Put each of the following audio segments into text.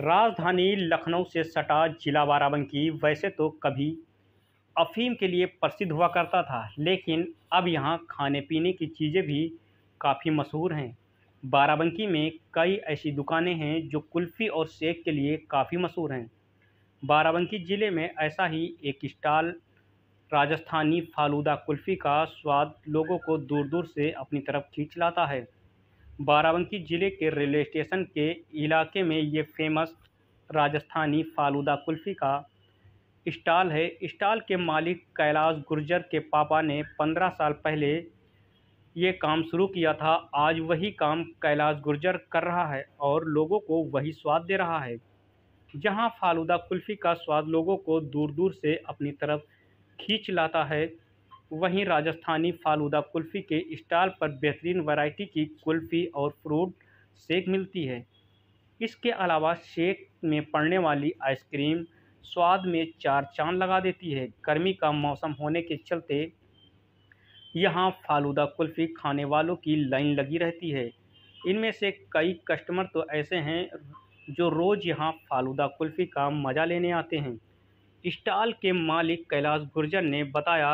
राजधानी लखनऊ से सटा जिला बाराबंकी वैसे तो कभी अफीम के लिए प्रसिद्ध हुआ करता था, लेकिन अब यहाँ खाने पीने की चीज़ें भी काफ़ी मशहूर हैं। बाराबंकी में कई ऐसी दुकानें हैं जो कुल्फ़ी और शेक के लिए काफ़ी मशहूर हैं। बाराबंकी ज़िले में ऐसा ही एक स्टॉल, राजस्थानी फालूदा कुल्फ़ी का स्वाद लोगों को दूर दूर से अपनी तरफ़ खींच लाता है। बाराबंकी ज़िले के रेलवे स्टेशन के इलाके में ये फ़ेमस राजस्थानी फालूदा कुल्फ़ी का स्टॉल है। स्टॉल के मालिक कैलाश गुर्जर के पापा ने पंद्रह साल पहले ये काम शुरू किया था। आज वही काम कैलाश गुर्जर कर रहा है और लोगों को वही स्वाद दे रहा है। जहाँ फालूदा कुल्फ़ी का स्वाद लोगों को दूर दूर से अपनी तरफ़ खींच लाता है वहीं राजस्थानी फालूदा कुल्फ़ी के स्टॉल पर बेहतरीन वैरायटी की कुल्फ़ी और फ्रूट शेक मिलती है। इसके अलावा शेक में पड़ने वाली आइसक्रीम स्वाद में चार चाँद लगा देती है। गर्मी का मौसम होने के चलते यहाँ फालूदा कुल्फ़ी खाने वालों की लाइन लगी रहती है। इनमें से कई कस्टमर तो ऐसे हैं जो रोज़ यहाँ फालूदा कुल्फ़ी का मज़ा लेने आते हैं। स्टॉल के मालिक कैलाश गुर्जर ने बताया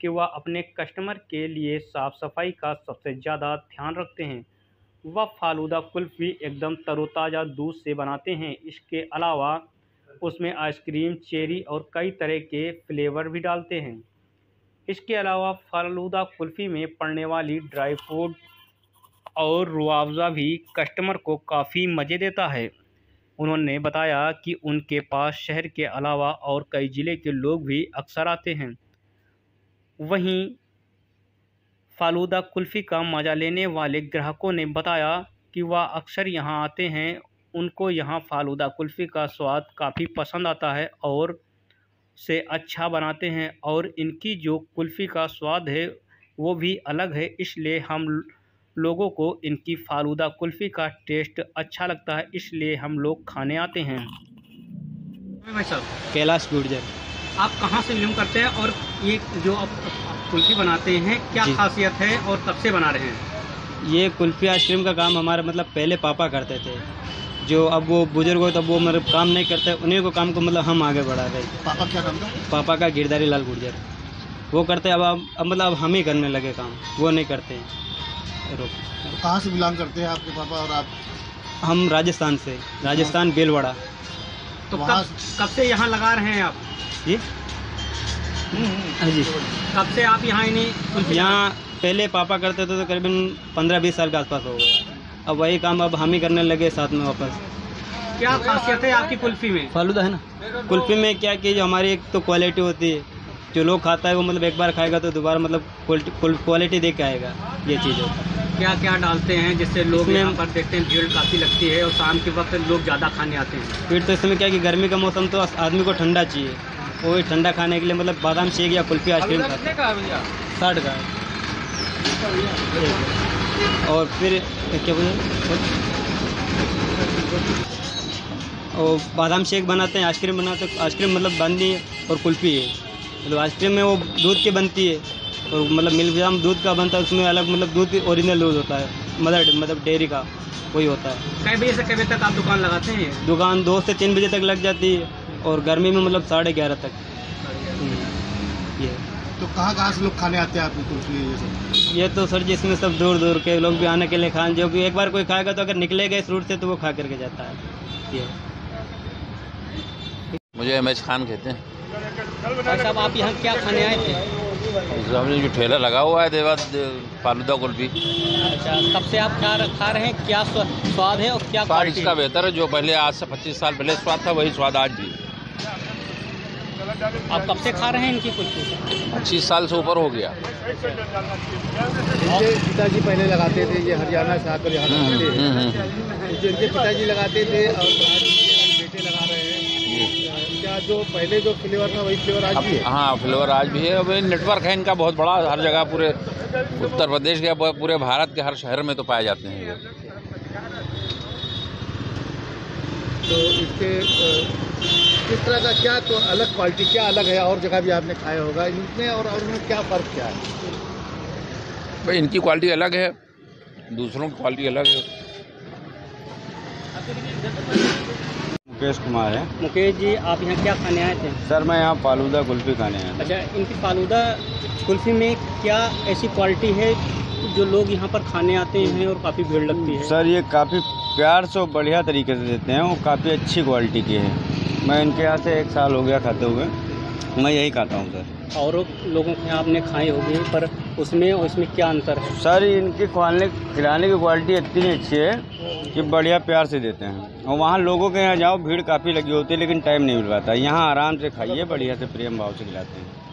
कि वह अपने कस्टमर के लिए साफ़ सफ़ाई का सबसे ज़्यादा ध्यान रखते हैं। वह फालूदा कुल्फ़ी एकदम तरोताज़ा दूध से बनाते हैं। इसके अलावा उसमें आइसक्रीम, चेरी और कई तरह के फ्लेवर भी डालते हैं। इसके अलावा फालूदा कुल्फ़ी में पड़ने वाली ड्राई फ्रूट और रुआवज़ा भी कस्टमर को काफ़ी मज़े देता है। उन्होंने बताया कि उनके पास शहर के अलावा और कई ज़िले के लोग भी अक्सर आते हैं। वहीं फालूदा कुल्फ़ी का मज़ा लेने वाले ग्राहकों ने बताया कि वह अक्सर यहाँ आते हैं। उनको यहाँ फालूदा कुल्फ़ी का स्वाद काफ़ी पसंद आता है और से अच्छा बनाते हैं और इनकी जो कुल्फ़ी का स्वाद है, वो भी अलग है। इसलिए हम लोगों को इनकी फालूदा कुल्फ़ी का टेस्ट अच्छा लगता है, इसलिए हम लोग खाने आते हैं। कैलाश गुर्जर। आप कहाँ से बिलोंग करते हैं और ये जो आप कुल्फ़ी बनाते हैं क्या खासियत है और कब से बना रहे हैं? ये कुल्फ़ी आइसक्रीम का काम हमारे मतलब पहले पापा करते थे। जो अब वो बुज़ुर्ग हो तब वो मतलब काम नहीं करते उन्हीं को काम को मतलब हम आगे बढ़ा रहे पापा क्या काम था? पापा का गिरधारी लाल गुर्जर। वो करते अब अब अब मतलब अब हम ही करने लगे काम वो नहीं करते हैं। तो कहाँ से बिलोंग करते हैं आपके पापा और आप? हम राजस्थान से राजस्थान बेलवाड़ा। तो कब कब से यहाँ लगा रहे हैं आप? जी हाँ जी। कब से आप यहाँ इन्हीं यहाँ पहले पापा करते थे तो करीबन पंद्रह बीस साल के आसपास हो गया अब वही काम अब हम ही करने लगे साथ में वापस। क्या खासियत है आपकी कुल्फ़ी में? फालूदा है ना। कुल्फ़ी में क्या कि जो हमारी एक तो क्वालिटी होती है। जो लोग खाता है वो मतलब एक बार खाएगा तो दोबारा मतलब क्वालिटी देख के आएगा ये चीज़ होता है क्या क्या डालते हैं जिससे लोग यहाँ पर देखते हैं भीड़ काफ़ी लगती है और शाम के वक्त लोग ज़्यादा खाने आते हैं? फिर तो इसमें क्या कि गर्मी का मौसम तो आदमी को ठंडा चाहिए। वही ठंडा खाने के लिए मतलब बादाम शेक या कुल्फ़ी आइसक्रीम खाते हैं साठ का और फिर क्या बोले? और बादाम शेक बनाते हैं आइसक्रीम बनाते हैं। आइसक्रीम मतलब बनती है और कुल्फ़ी है। मतलब आइसक्रीम में वो दूध की बनती है। और मतलब मिल्क जाम दूध का बनता है उसमें अलग मतलब दूध ओरिजिनल दूध होता है। मदर मतलब डेयरी का वही होता है। कई बजे से कई बजे तक आप दुकान लगाते हैं? दुकान दो से तीन बजे तक लग जाती है। और गर्मी में मतलब साढ़े ग्यारह तक। ये। तो कहाँ कहाँ से लोग खाने आते हैं आपकी कुल्फी ये सब? ये तो सर जी इसमें सब दूर दूर के लोग भी आने के लिए खान जो कि एक बार कोई खाएगा तो अगर निकलेगा इस रूट से तो वो खा करके जाता है। ये। मुझे एम एच खान कहते हैं। साहब आप यहाँ क्या खाने आए थे? जो हमने जो ठेला लगा हुआ है देवा फालूदा कुल्फी। अच्छा कब से आप खा खा रहे हैं क्या स्वाद है और क्या स्वाद इसका बेहतर है जो पहले आज से 25 साल पहले स्वाद था वही स्वाद आज भी आप कब से खा रहे हैं इनकी कुल्फी पच्चीस साल से ऊपर हो गया। इनके पिताजी पहले लगाते थे ये हरियाणा से आकर यहाँ हम्म, लगाते हम्म, थे हम्म, जो इनके पिताजी लगाते थे और बेटे लगा रहे हैं। क्या जो पहले जो फ्लेवर था वही फ्लेवर आज भी है? हाँ फ्लेवर आज भी है। अब नेटवर्क है इनका बहुत बड़ा। हर जगह पूरे उत्तर प्रदेश के पूरे भारत के हर शहर में तो पाए जाते हैं ये तो इसके अ, किस तरह का क्या तो अलग क्वालिटी क्या अलग है? और जगह भी आपने खाया होगा। इनमें और और उनमें क्या फ़र्क क्या है? भाई इनकी क्वालिटी अलग है दूसरों की क्वालिटी अलग है। मुकेश कुमार है। मुकेश जी आप यहाँ क्या खाने आए थे? सर मैं यहाँ फालूदा कुल्फी खाने आया अच्छा इनकी फालूदा कुल्फ़ी में क्या ऐसी क्वालिटी है जो लोग यहाँ पर खाने आते हैं और काफ़ी भीड़ लगती है? सर ये काफ़ी प्यार से और बढ़िया तरीके से देते हैं और काफ़ी अच्छी क्वालिटी की है। मैं इनके यहाँ से एक साल हो गया खाते हुए। मैं यही खाता हूँ सर। और लोगों के यहाँ आपने खाई होगी पर उसमें उसमें इसमें क्या अंतर है? सर इनकी खाने खिलाने की क्वालिटी इतनी अच्छी है कि बढ़िया प्यार से देते हैं। और वहाँ लोगों के यहाँ जाओ भीड़ काफ़ी लगी होती है लेकिन टाइम नहीं मिल पाता। यहाँ आराम से खाइए बढ़िया से प्रेम भाव से खिलाते हैं।